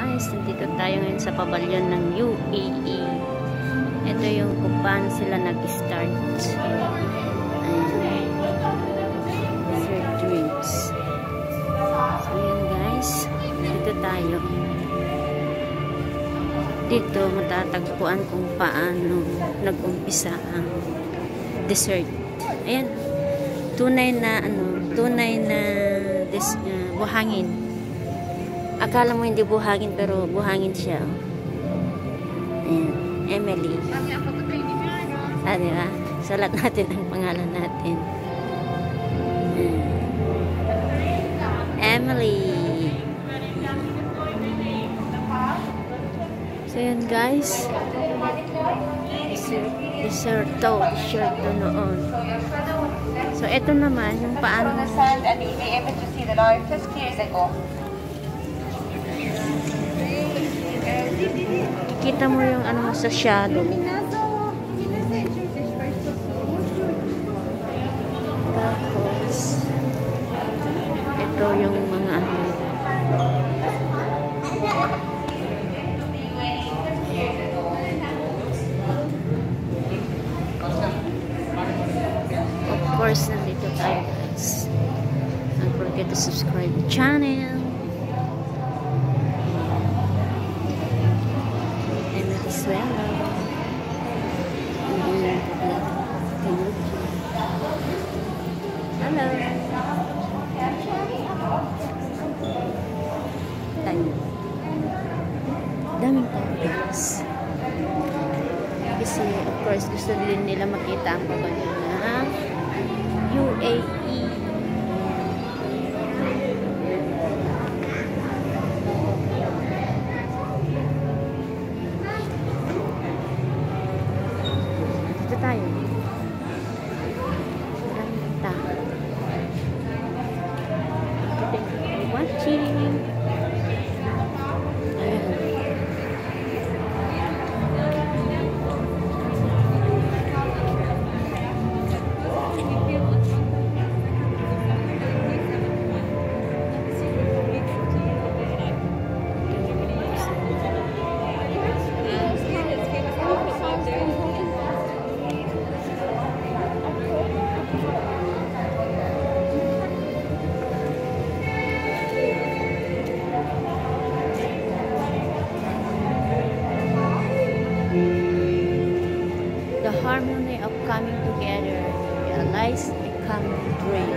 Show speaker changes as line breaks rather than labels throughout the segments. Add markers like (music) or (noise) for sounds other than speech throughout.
guys, nandito tayo ngayon sa pabalyon ng UAE. Ito yung kung paano sila nag-start. Desert drinks. So yun guys, dito tayo. Dito matatagpuan kung paano nag-umpisa ang dessert. Ayan. Tunay na ano, tunay na des, uh, buhangin Akala mo hindi buhangin pero buhangin siya. Ayan. Emily. Ah, di ba? Salat natin ang pangalan natin. Ayan. Emily. So yun guys. Dessert, dessert to. Dessert to noon. So ito naman yung paano. Kita mo yung ano sa shadow. Tapos, ito yung mga ano. Of course, nandito tayo guys. Don't forget to subscribe the channel. Venezuela. Hello. Tayo. Daming tao guys. Kasi of course gusto din nila makita ang pabagay ng UAE. Harmony of coming together realize a common dream.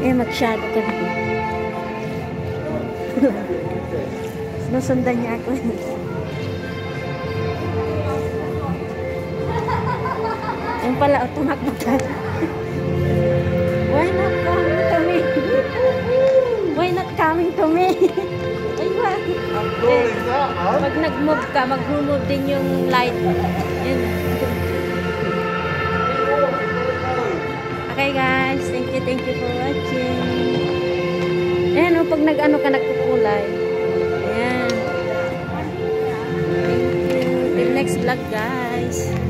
Eh, magshadow ka na. (laughs) Sinusundan niya ako. (laughs) Yung pala, tumakbo ka. (laughs) Why not coming to me? Why not coming to me? Pag nag-move ka, mag-move din yung light. Yun. Okay guys, thank you, thank you for watching. Ayan o, pag nag-ano ka, nagkukulay. Ayan. Thank you. Till next vlog guys.